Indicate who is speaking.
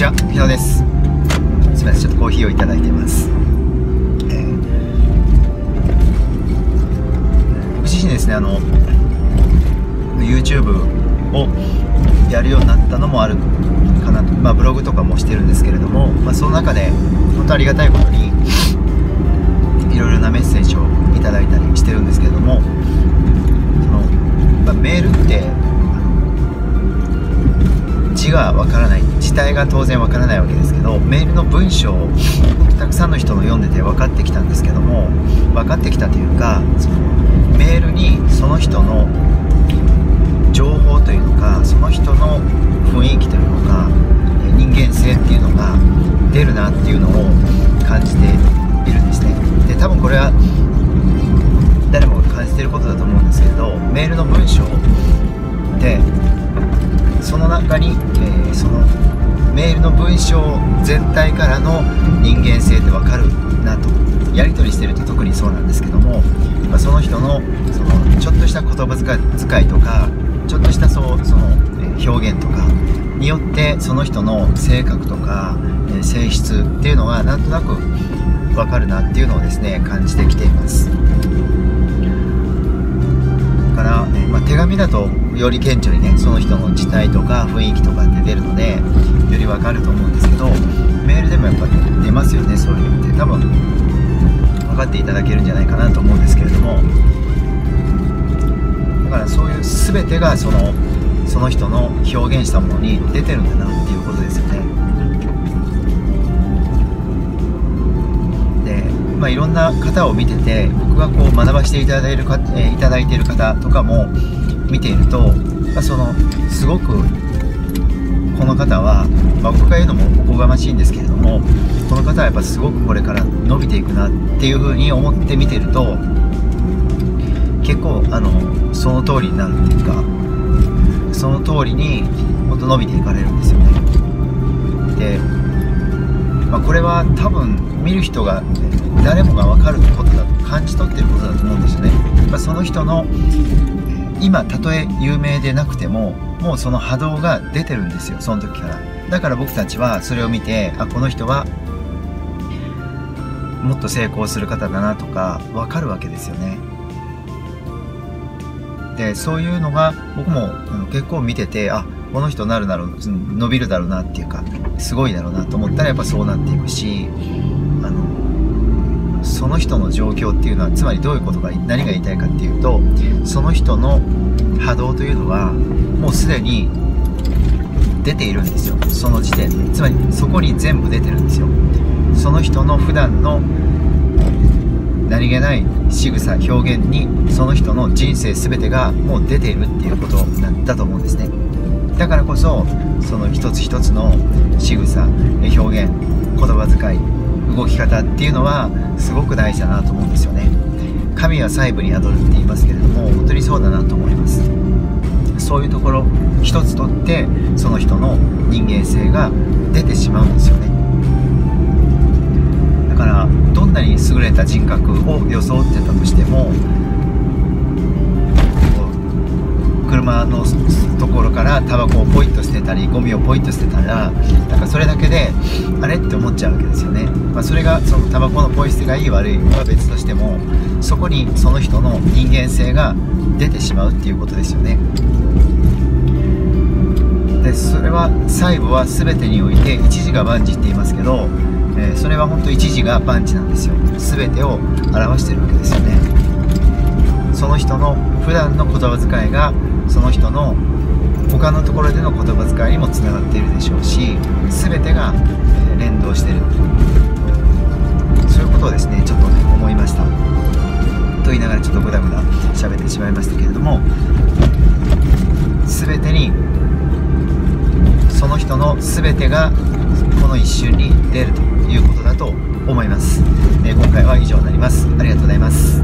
Speaker 1: ちは、ひろです。すみません、ちょっとコーヒーをいただいています。えー、僕自身ですね、あの、YouTube をやるようになったのもあるかなと、まあ、ブログとかもしてるんですけれども、まあ、その中で、本当ありがたいことに、いろいろなメッセージをいただいたりしてるんですけれども、そのまあ、メールって、字がわからない。字体が当然わからないわけですけどメールの文章をたくさんの人の読んでて分かってきたんですけども分かってきたというかそのメールにその人の情報というのかその人の雰囲気というのか人間性っていうのが出るなっていうのを感じているんですね。で多分これは誰もが感じてることだと思うんですけどメールの文章ってその中に、メールの文章全体からの人間性って分かるなとやり取りしてると特にそうなんですけども、ま、その人のそのちょっとした言葉遣いとかちょっとしたそうその表現とかによってその人の性格とか、え性質っていうのがなんとなく分かるなっていうのをですね感じてきています。から、まあ、手紙だとより顕著にねその人の字体とか雰囲気とかって出るのでよりわかると思うんですけどメールでもやっぱ出ますよねそういうのって。多分分かっていただけるんじゃないかなと思うんですけれども。だからそういう全てがそのその人の表現したものに出てるんだなっていうことろんな方を見てて僕がこう学ばせていただいてるか、えいただいてる方とかも見ているとそのすごくこの方は、まあ、僕が言うのもおこがましいんですけれどもこの方はやっぱすごくこれから伸びていくなっていうふうに思って見てると結構あのその通りになるっていうかその通りにもっと伸びていかれるんですよね。で、まあ、これは多分見る人が誰もが分かることだと感じ取ってることだと思うんですよね、まあ、その人の今たとえ有名でなくてももうその波動が出てるんですよその時から。だから僕たちはそれを見てあこの人はもっと成功する方だなとか分かるわけですよね。でそういうのが僕も結構見ててあこの人なるだろう伸びるだろうなっていうかすごいだろうなと思ったらやっぱそうなっていくしあのその人の状況っていうのはつまりどういうことが何が言いたいかっていうとその人の波動というのはもうすでに出ているんですよ。その時点で。つまりそこに全部出てるんですよ。その人の普段の何気ない仕草表現にその人の人生全てがもう出ているっていうことだと思うんですね。だからこそその一つ一つの仕草表現言葉遣い動き方っていうのはすごく大事だなと思うんですよね。神は細部に宿るって言いますけれども本当にそうだなと思います。そういうところ一つとってその人の人間性が出てしまうんですよね。だからどんなに優れた人格を装ってたとしても車のところからタバコをポイッと捨てたりゴミをポイッと捨てたらなんかそれだけであれって思っちゃうわけですよね、まあ、それがそのタバコのポイ捨てがいい悪いは別としてもそこにその人の人間性が出てしまうっていうことですよね。でそれは細部は全てにおいて一時が万事って言いますけど、えー、それは本当一時が万事なんですよ。全てを表してるわけですよね。その人の普段の言葉遣いがその人の他のところでの言葉遣いにもつながっているでしょうし全てが連動してる。そういうことをですねちょっとね思いました。と言いながらちょっとグダグダ喋ってしまいましたけれども全てにその人の全てがこの一瞬に出るということだと思います、え今回は以上になります。ありがとうございます。